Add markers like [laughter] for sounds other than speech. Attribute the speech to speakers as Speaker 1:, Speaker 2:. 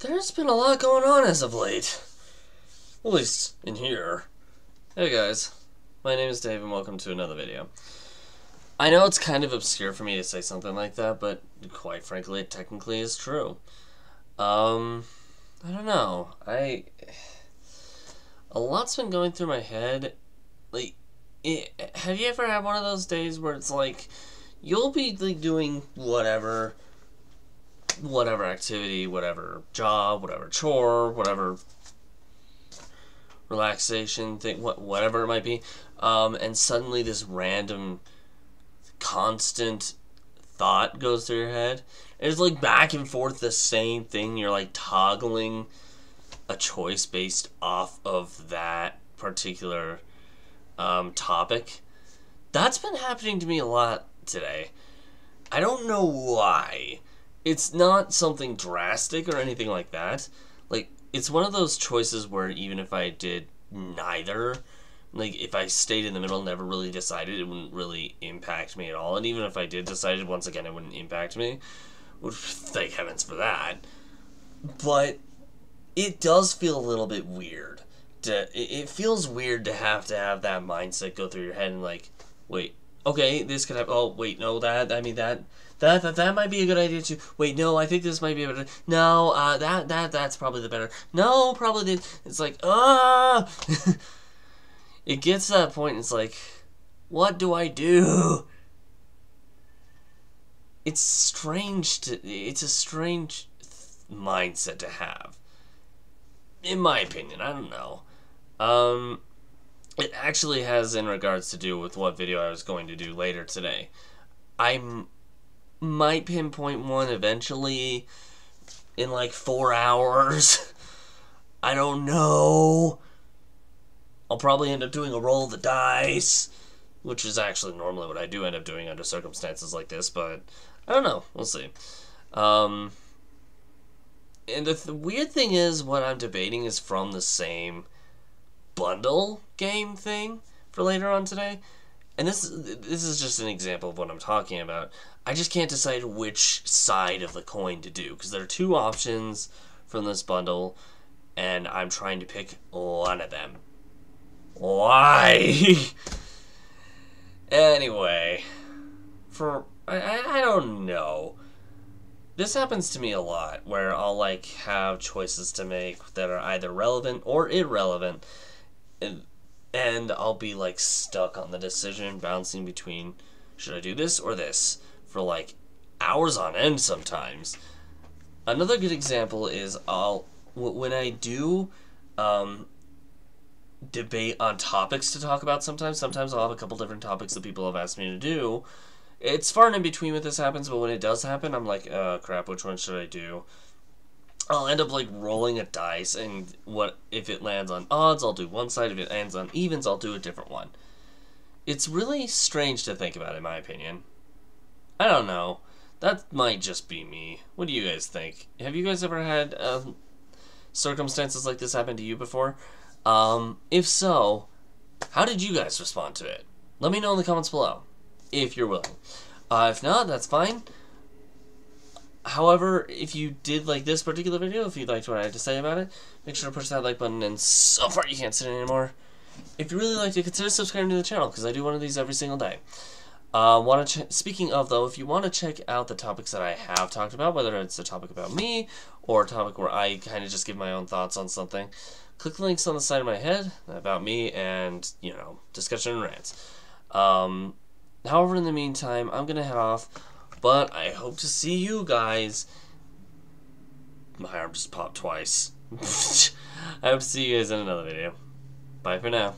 Speaker 1: there's been a lot going on as of late. At least in here. Hey guys, my name is Dave and welcome to another video. I know it's kind of obscure for me to say something like that, but quite frankly, it technically is true. Um, I don't know. I. A lot's been going through my head. Like, it, have you ever had one of those days where it's like, you'll be like doing whatever whatever activity, whatever job, whatever chore, whatever relaxation thing, what whatever it might be, um, and suddenly this random, constant thought goes through your head. It's like back and forth the same thing. You're like toggling a choice based off of that particular um, topic. That's been happening to me a lot today. I don't know why it's not something drastic or anything like that. Like it's one of those choices where even if I did neither, like if I stayed in the middle, never really decided, it wouldn't really impact me at all. And even if I did decide, once again, it wouldn't impact me. [laughs] Thank heavens for that. But it does feel a little bit weird. To, it feels weird to have to have that mindset go through your head and like, wait, okay, this could have. Oh, wait, no, that. I mean that that, that that might be a good idea too. Wait, no, I think this might be a better. No, uh, that that that's probably the better. No, probably the. It's like ah. [laughs] it gets to that point. It's like, what do I do? It's strange to. It's a strange mindset to have. In my opinion, I don't know. Um, it actually has in regards to do with what video I was going to do later today. I'm might pinpoint one eventually in like four [laughs] hours. I don't know. I'll probably end up doing a roll of the dice, which is actually normally what I do end up doing under circumstances like this, but I don't know. We'll see. Um, and the th weird thing is, what I'm debating is from the same bundle game thing for later on today. And this this is just an example of what I'm talking about. I just can't decide which side of the coin to do because there are two options from this bundle, and I'm trying to pick one of them. Why? [laughs] anyway, for I, I don't know. This happens to me a lot where I'll like have choices to make that are either relevant or irrelevant. And, I'll be like stuck on the decision bouncing between should I do this or this for like hours on end sometimes. Another good example is I'll when I do um, debate on topics to talk about sometimes. Sometimes I'll have a couple different topics that people have asked me to do. It's far and in between when this happens, but when it does happen, I'm like, oh crap, which one should I do? I'll end up like rolling a dice, and what if it lands on odds, I'll do one side. If it lands on evens, I'll do a different one. It's really strange to think about, in my opinion. I don't know. That might just be me. What do you guys think? Have you guys ever had um, circumstances like this happen to you before? Um, if so, how did you guys respond to it? Let me know in the comments below, if you're willing. Uh, if not, that's fine. However, if you did like this particular video, if you liked what I had to say about it, make sure to push that like button, and so far you can't sit anymore. If you really liked it, consider subscribing to the channel, because I do one of these every single day. Uh, want to speaking of though, if you want to check out the topics that I have talked about, whether it's a topic about me or a topic where I kind of just give my own thoughts on something, click the links on the side of my head about me and you know discussion and rants. Um, however, in the meantime, I'm gonna head off, but I hope to see you guys. My arm just popped twice. [laughs] I hope to see you guys in another video. Bye for now.